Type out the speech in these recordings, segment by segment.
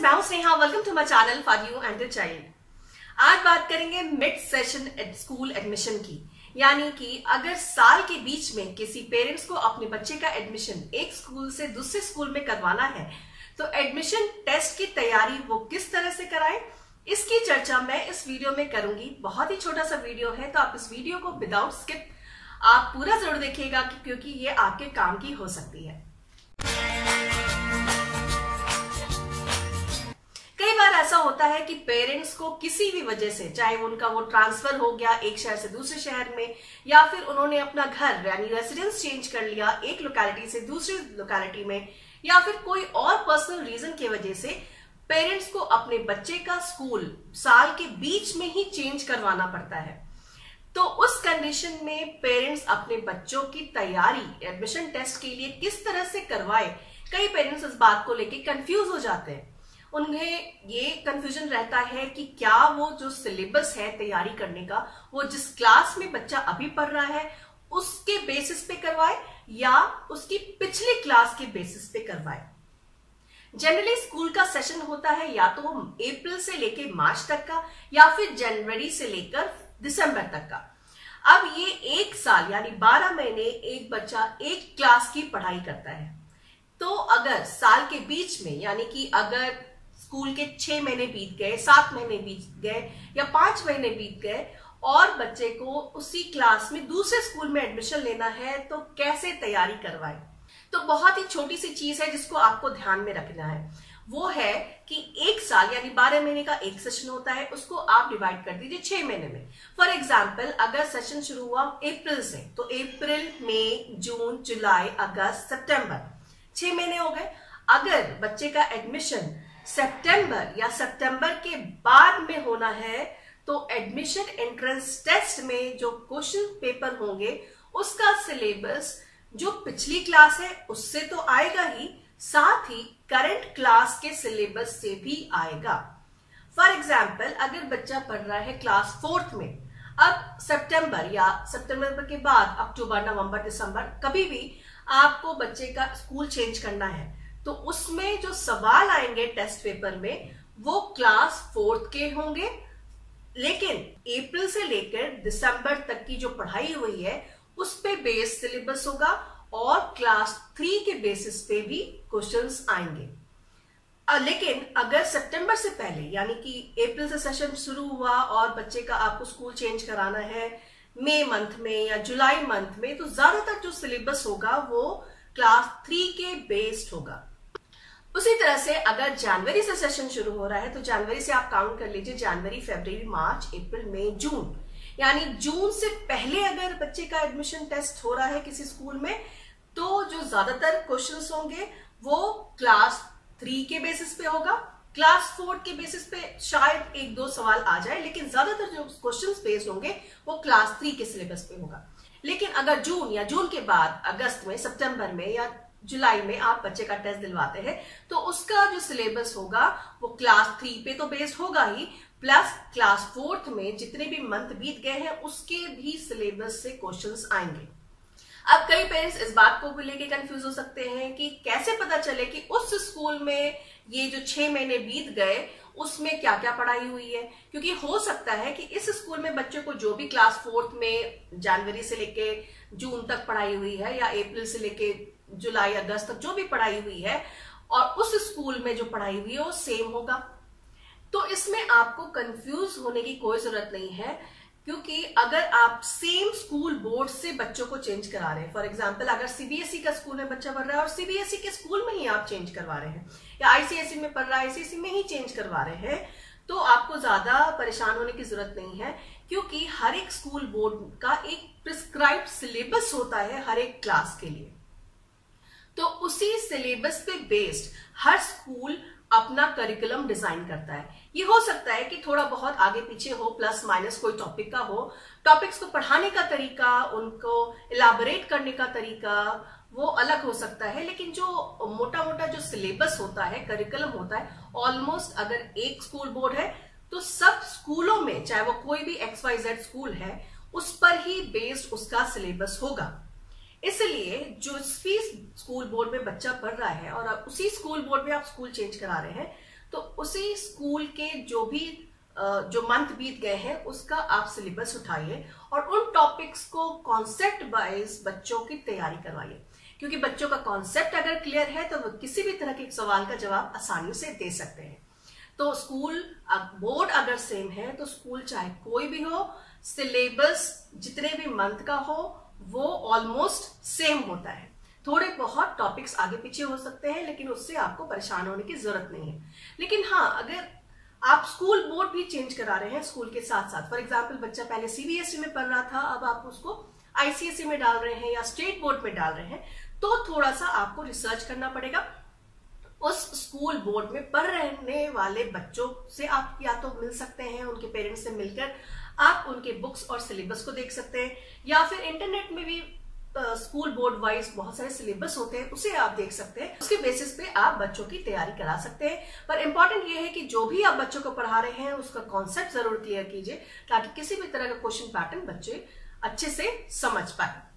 मैं हूँ Sneha welcome to my channel for you and the child आज बात करेंगे मिड सेशन स्कूल एडमिशन की। यानी कि अगर साल के बीच में किसी पेरेंट्स को अपने बच्चे का एडमिशन एक स्कूल से दूसरे स्कूल में करवाना है तो एडमिशन टेस्ट की तैयारी वो किस तरह से कराए? इसकी चर्चा मैं इस वीडियो में करूँगी। बहुत ही छोटा सा वीडियो है तो आप इस वीडियो को विदाउट स्किप आप पूरा ज़रूर देखिएगा क्योंकि ये आपके काम की हो सकती है। ऐसा होता है कि पेरेंट्स को किसी भी वजह से, चाहे उनका वो ट्रांसफ़र हो गया एक शहर से दूसरे शहर में, या फिर उन्होंने अपना घर, यानी रेसिडेंस चेंज कर लिया एक लोकेलिटी से दूसरी लोकेलिटी में, या फिर कोई और पर्सनल रीजन की वजह से, पेरेंट्स को अपने बच्चे का स्कूल साल के बीच में ही चेंज करवाना पड़ता है। तो उस कंडीशन में पेरेंट्स अपने बच्चों की तैयारी एडमिशन टेस्ट के लिए किस तरह से करवाए, कई पेरेंट्स इस बात को लेके कंफ्यूज हो जाते हैं। उन्हें ये कंफ्यूजन रहता है कि क्या वो जो सिलेबस है तैयारी करने का, वो जिस क्लास में बच्चा अभी पढ़ रहा है, उसके बेसिस पे करवाए या उसकी पिछली क्लास के बेसिस पे करवाए। जनरली स्कूल का सेशन होता है या तो अप्रैल से लेकर मार्च तक का, या फिर जनवरी से लेकर दिसंबर तक का। अब ये एक साल, यानी 12 महीने एक बच्चा एक क्लास की पढ़ाई करता है। तो अगर साल के बीच में, यानी कि अगर स्कूल के छह महीने बीत गए, सात महीने बीत गए या पाँच महीने बीत गए और बच्चे को उसी क्लास में दूसरे स्कूल में एडमिशन लेना है तो कैसे तैयारी करवाए? तो बहुत ही छोटी सी चीज़ है जिसको आपको ध्यान में रखना है। वो है कि एक साल यानी बारह महीने का एक सेशन होता है, उसको आप डिवाइड कर दीजिए छह महीने में। फॉर एग्ज़ाम्पल अगर सेशन शुरू हुआ अप्रैल से तो अप्रैल, मई, जून, जुलाई, अगस्त, सितंबर, छह महीने हो गए। अगर बच्चे का एडमिशन सितंबर या सितंबर के बाद में होना है तो एडमिशन एंट्रेंस टेस्ट में जो क्वेश्चन पेपर होंगे, उसका सिलेबस जो पिछली क्लास है, उससे तो आएगा ही, साथ ही करंट क्लास के सिलेबस से भी आएगा। फॉर एग्ज़ाम्पल अगर बच्चा पढ़ रहा है क्लास फोर्थ में, अब सितंबर या सितंबर के बाद अक्टूबर नवंबर दिसंबर कभी भी आपको बच्चे का स्कूल चेंज करना है। तो उसमें जो सवाल आएँगे टेस्ट पेपर में, वो क्लास फोर्थ के होंगे। लेकिन अप्रैल से लेकर दिसंबर तक की जो पढ़ाई हुई है, उस पे बेस सिलेबस होगा और क्लास थ्री के बेसिस पे भी क्वेश्चंस आएँगे। लेकिन अगर सितंबर से पहले, यानी कि अप्रैल से सेशन शुरू हुआ और बच्चे का आपको स्कूल चेंज कराना है मई मंथ में या जुलाई मंथ में तो ज़्यादातर जो सिलेबस होगा वो क्लास थ्री के बेस्ड होगा। उसी तरह से अगर जनवरी से सेशन शुरू हो रहा है तो जनवरी से आप काउंट कर लीजिए, जनवरी फेब्रवरी मार्च अप्रैल मई जून यानी जून से पहले अगर बच्चे का एडमिशन टेस्ट हो रहा है किसी स्कूल में तो जो ज़्यादातर क्वेश्चंस होंगे, वो क्लास थ्री के बेसिस पे होगा। क्लास फोर के बेसिस पे शायद एक दो सवाल आ जाए, लेकिन ज़्यादातर जो क्वेश्चंस बेस्ड होंगे, वो क्लास थ्री के सिलेबस पे होगा। लेकिन अगर जून या जून के बाद, अगस्त में, सितंबर में या जुलाई में आप बच्चे का टेस्ट दिलवाते हैं तो उसका जो सिलेबस होगा, वो क्लास थ्री पे तो बेस्ड होगा ही प्लस क्लास फोर्थ में जितने भी मंथ बीत गए हैं, उसके भी सिलेबस से क्वेश्चंस आएँगे। अब कई पेरेंट्स इस बात को भी लेके कंफ्यूज हो सकते हैं कि कैसे पता चले कि उस स्कूल में ये जो छह महीने बीत गए, उसमें क्या क्या पढ़ाई हुई है? क्योंकि हो सकता है कि इस स्कूल में बच्चों को जो भी क्लास फोर्थ में जनवरी से लेके जून तक पढ़ाई हुई है, या अप्रैल से लेके जुलाई अगस्त तक जो भी पढ़ाई हुई है और उस स्कूल में जो पढ़ाई हुई है, वो सेम होगा। तो इसमें आपको कंफ्यूज होने की कोई ज़रूरत नहीं है, क्योंकि अगर आप सेम स्कूल बोर्ड से बच्चों को चेंज करा रहे हैं फॉर एग्ज़ाम्पल अगर सीबीएसई e का स्कूल में बच्चा पढ़ रहा है और सीबीएसई e के स्कूल में ही आप चेंज करवा रहे हैं, या आईसीएसई e में पढ़ रहा है आईसीएसई में ही चेंज करवा रहे हैं तो आपको ज़्यादा परेशान होने की ज़रूरत नहीं है, क्योंकि हर एक स्कूल बोर्ड का एक प्रिस्क्राइब सिलेबस होता है हर एक क्लास के लिए। तो उसी सिलेबस पे बेस्ड हर स्कूल अपना करिकुलम डिज़ाइन करता है। ये हो सकता है कि थोड़ा बहुत आगे पीछे हो प्लस माइनस कोई टॉपिक का हो। टॉपिक्स को पढ़ाने का तरीका, उनको इलाबोरेट करने का तरीका, वो अलग हो सकता है। लेकिन जो मोटा मोटा जो सिलेबस होता है करिकुलम होता है ऑलमोस्ट अगर एक स्कूल बोर्ड है तो सब स्कूलों में, चाहे वो कोई भी एक्स वाई जेड स्कूल है, उस पर ही बेस्ड उसका सिलेबस होगा। इसलिए जो भी स्कूल बोर्ड में बच्चा पढ़ रहा है और उसी स्कूल बोर्ड में आप स्कूल चेंज करा रहे हैं तो उसी स्कूल के जो भी जो मंथ बीत गए हैं, उसका आप सिलेबस उठाइए और उन टॉपिक्स को कॉन्सेप्ट वाइज बच्चों की तैयारी करवाइए। क्योंकि बच्चों का कॉन्सेप्ट अगर क्लियर है तो वो किसी भी तरह के सवाल का जवाब आसानी से दे सकते हैं। तो स्कूल बोर्ड अगर सेम है तो स्कूल चाहे कोई भी हो, सिलेबस जितने भी मंथ का हो वो ऑलमोस्ट सेम होता है। थोड़े बहुत टॉपिक्स आगे पीछे हो सकते हैं, लेकिन उससे आपको परेशान होने की ज़रूरत नहीं है। लेकिन हाँ अगर आप स्कूल बोर्ड भी चेंज करा रहे हैं स्कूल के साथ साथ फॉर एग्ज़ाम्पल बच्चा पहले सीबीएसई e में पढ़ रहा था, अब आप उसको आईसीएसई e में डाल रहे हैं या स्टेट बोर्ड में डाल रहे हैं तो थोड़ा सा आपको रिसर्च करना पड़ेगा। उस स्कूल बोर्ड में पढ़ रहने वाले बच्चों से आप या तो मिल सकते हैं, उनके पेरेंट्स से मिलकर आप उनके बुक्स और सिलेबस को देख सकते हैं, या फिर इंटरनेट में भी स्कूल बोर्ड वाइज बहुत सारे सिलेबस होते हैं, उसे आप देख सकते हैं। उसके बेसिस पे आप बच्चों की तैयारी करा सकते हैं। पर इंपॉर्टेंट ये है कि जो भी आप बच्चों को पढ़ा रहे हैं, उसका कॉन्सेप्ट ज़रूर क्लियर कीजिए, ताकि किसी भी तरह का क्वेश्चन पैटर्न बच्चे अच्छे से समझ पाए।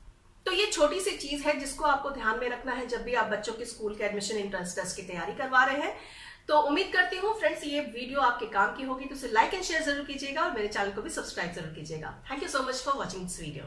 तो ये छोटी सी चीज़ है जिसको आपको ध्यान में रखना है जब भी आप बच्चों के स्कूल के एडमिशन इंट्रेंस टेस्ट की तैयारी करवा रहे हैं। तो उम्मीद करती हूँ फ्रेंड्स ये वीडियो आपके काम की होगी तो उसे लाइक एंड शेयर ज़रूर कीजिएगा और मेरे चैनल को भी सब्सक्राइब ज़रूर कीजिएगा। Thank you so much for watching this video